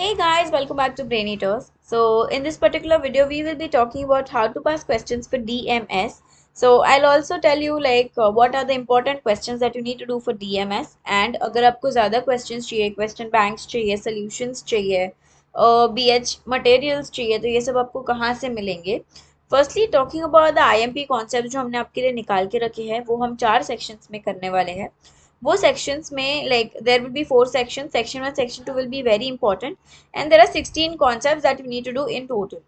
Hey guys, welcome back to Brain Eaters. So in this particular video, we will be talking about how to pass questions for DMS. So I'll also tell you like uh, what are the important questions that you need to do for DMS and अगर आपको ज़्यादा questions चाहिए, question banks चाहिए, solutions चाहिए, uh, BH materials चाहिए, तो ये सब आपको कहाँ से मिलेंगे firstly talking about the IMP concept जो हमने आपके लिए निकाल के रखे हैं वो हम चार सेक्शंस में करने वाले हैं both sections may like there will be four sections section 1 section 2 will be very important. And there are 16 concepts that we need to do in total.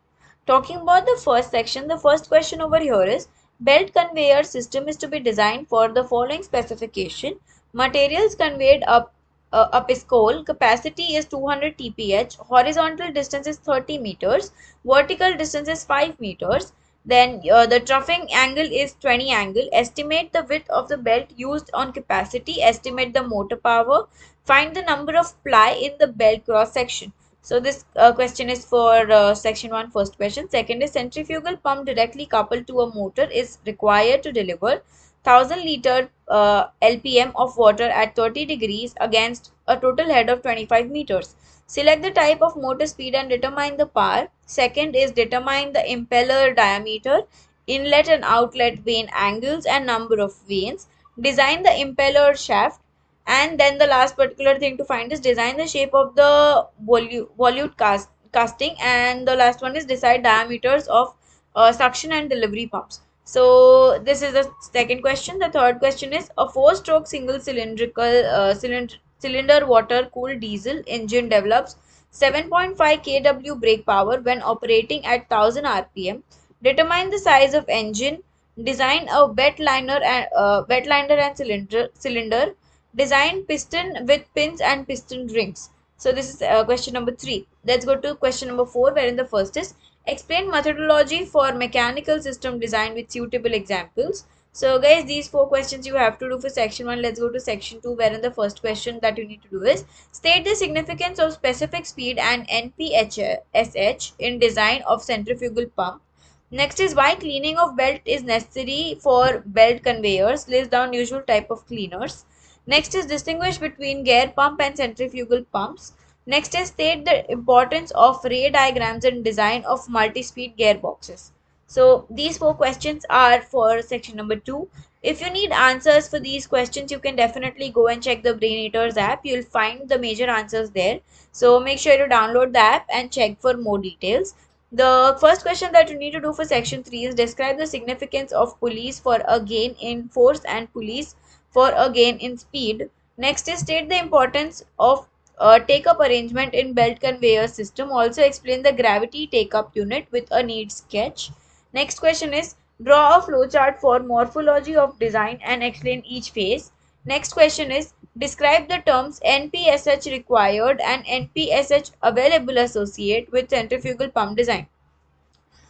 Talking about the first section the first question over here is belt conveyor system is to be designed for the following specification. Materials conveyed up uh, up is coal capacity is 200 tph horizontal distance is 30 meters vertical distance is 5 meters then uh, the troughing angle is 20 angle. Estimate the width of the belt used on capacity. Estimate the motor power. Find the number of ply in the belt cross section. So this uh, question is for uh, section 1 first question. Second is centrifugal pump directly coupled to a motor is required to deliver 1000 liter uh, lpm of water at 30 degrees against a total head of 25 meters Select the type of motor speed and determine the power. Second is determine the impeller diameter, inlet and outlet vane angles and number of vanes. Design the impeller shaft. And then the last particular thing to find is design the shape of the volute cast, casting. And the last one is decide diameters of uh, suction and delivery pumps. So this is the second question. The third question is a four-stroke single cylindrical uh, cylinder cylinder water cooled diesel engine develops 7.5 kW brake power when operating at 1000 rpm. Determine the size of engine. Design a wet liner and uh, wet liner and cylinder cylinder. Design piston with pins and piston rings. So this is uh, question number three. Let's go to question number four, wherein the first is explain methodology for mechanical system design with suitable examples. So guys, these four questions you have to do for section 1. Let's go to section 2 wherein the first question that you need to do is state the significance of specific speed and NPSH in design of centrifugal pump. Next is why cleaning of belt is necessary for belt conveyors. List down usual type of cleaners. Next is distinguish between gear pump and centrifugal pumps. Next is state the importance of ray diagrams in design of multi-speed gearboxes. So these four questions are for section number two. If you need answers for these questions, you can definitely go and check the Brainheaters app. You'll find the major answers there. So make sure to download the app and check for more details. The first question that you need to do for section 3 is describe the significance of pulleys for a gain in force and pulleys for a gain in speed. Next is state the importance of uh, take-up arrangement in belt conveyor system. Also explain the gravity take-up unit with a neat sketch. Next question is draw a flowchart for morphology of design and explain each phase. Next question is describe the terms NPSH required and NPSH available associate with centrifugal pump design.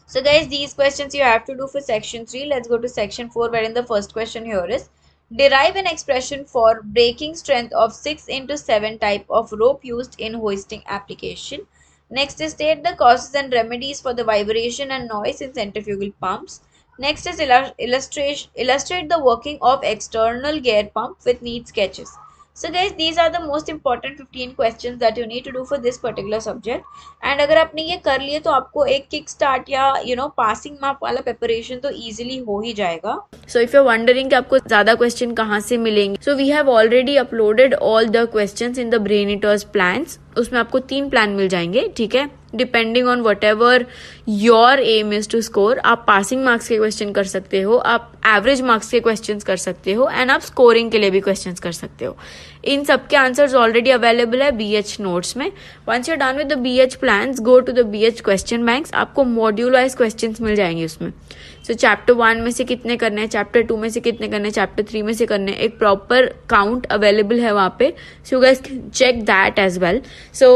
So guys, these questions you have to do for section 3. Let's go to section 4 wherein the first question here is derive an expression for breaking strength of 6 into 7 type of rope used in hoisting application. Next state the causes and remedies for the vibration and noise in centrifugal pumps. Next is illustrate, illustrate the working of external gear pump with neat sketches. So guys, these are the most important 15 questions that you need to do for this particular subject. And अगर आपने ये कर लिए तो आपको एक kick start या you know passing mark वाला प्रिपरेशन तो ईजिली हो ही जाएगा। सो इफ़ यू वंडरिंग कि आपको ज़्यादा क्वेश्चन कहाँ से मिलेंगे so we have already uploaded all the question in the Braineaters plan उसमें आपको तीन प्लान मिल जाएँगे ठीक है? Depending on whatever your aim is to score आप पासिंग मार्क्स के क्वेश्चन कर सकते हो, आप एवरेज मार्क्स के क्वेश्चन कर सकते हो एंड आप स्कोरिंग के लिए भी क्वेश्चन कर सकते हो। इन सबके आंसर्स ऑलरेडी अवेलेबल है बी एच नोट्स में। Once you done with the B H plan go to the B H question banks आपको मॉड्यूल वाइज क्वेश्चन मिल जाएँगे उसमें। सो चैप्टर वन में से कितने करने हैं चैप्टर टू में से कितने करने हैं चैप्टर थ्री में से करने एक प्रॉपर काउंट अवेलेबल है वहाँ पे। So guess check that as well so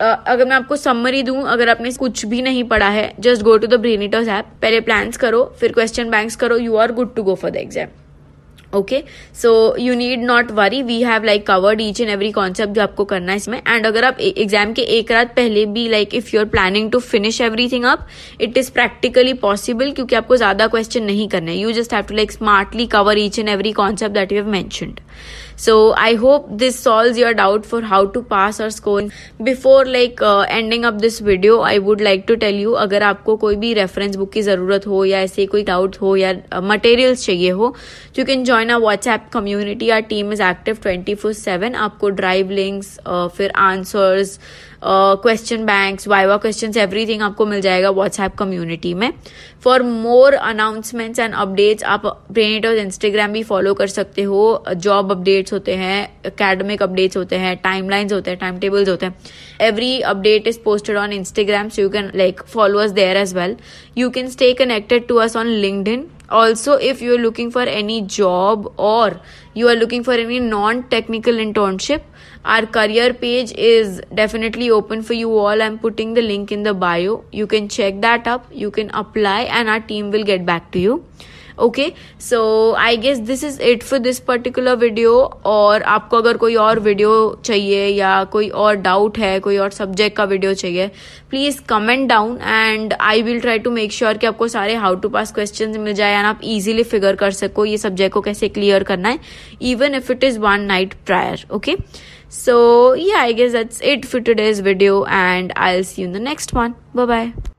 अगर मैं आपको समरी दूँ, अगर आपने कुछ भी नहीं पढ़ा है just go to the Braineaters app पहले प्लान्स करो, फिर क्वेश्चन बैंक्स करो. You are good to go for the exam okay so you need not worry we have like covered each and every concept जो आपको करना है इसमें. And अगर आप एग्ज़ाम के एक रात पहले भी like if you are planning to finish everything up it is practically possible क्योंकि आपको ज़्यादा क्वेश्चन नहीं करना है. You just have to like smartly cover each and every concept that you have mentioned so i hope this solves your doubt for how to pass or score before like uh, ending up this video i would like to tell you आपको कोई भी reference book की ज़रूरत हो या ऐसे कोई doubt हो या मटेरियल्स uh, चाहिए हो you can join a WhatsApp community our team is active twenty four seven आपको ड्राइव लिंक्स uh, फिर answers question banks viva question everything आपको मिल जाएगा व्हाट्सएप कम्युनिटी में। For more announcements and updates आप Braineaters Instagram भी follow कर सकते हो। जॉब अपडेट्स होते हैं अकेडमिक अपडेट्स होते हैं टाइमलाइंस होते हैं टाइम टेबल्स होते हैं। Update is posted on instagram, so you can, like, follow us there as well. You can stay connected to us on linkedin. Also if you're looking for any job or you are looking for any non-technical internship our career page is definitely open for you all. I'm putting the link in the bio. You can check that up. You can apply and our team will get back to you okay so I guess this is it for this particular video और आपको अगर कोई और video चाहिए या कोई और doubt है, कोई और सब्जेक्ट का वीडियो चाहिए please comment down and I will try to make sure कि आपको सारे हाउ टू पास क्वेश्चन मिल जाए एंड आप इजिली फिगर कर सको ये सब्जेक्ट को कैसे क्लियर करना है even if it is one night prior okay so, yeah, i guess that's it for today's video and i'll see you in the next one. Bye bye